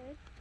good.